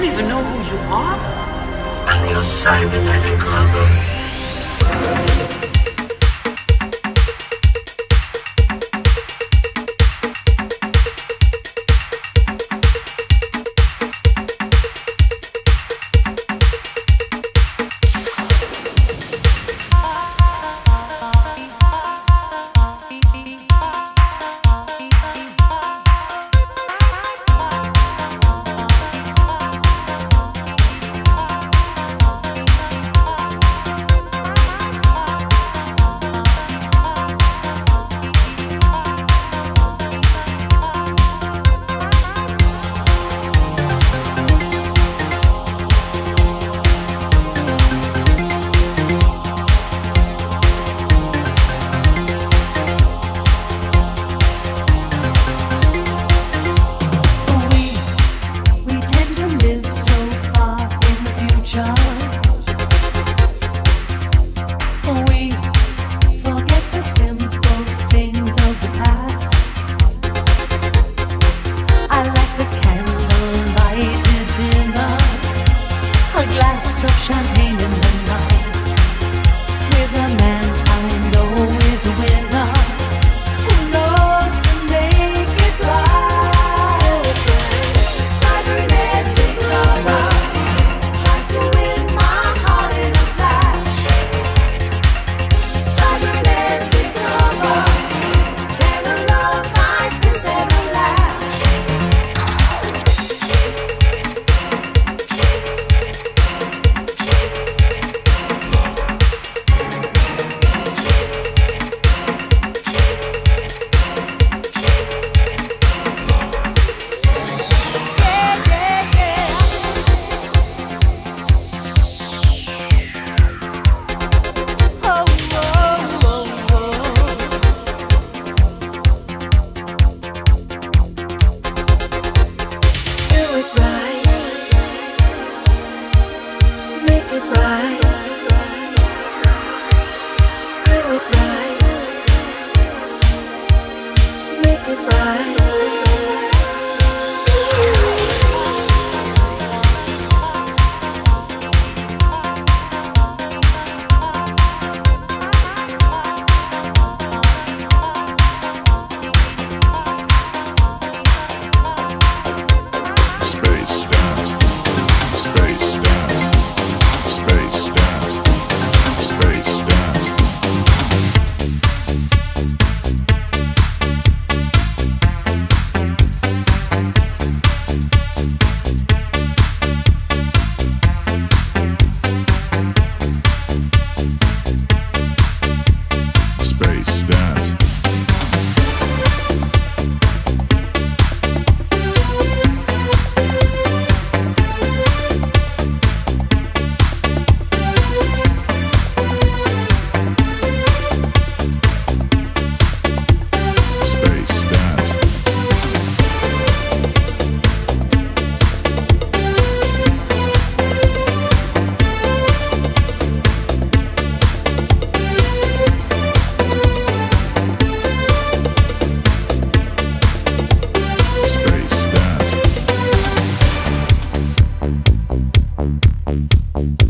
don't even know who you are. I'm your Simon and Glover. Dance.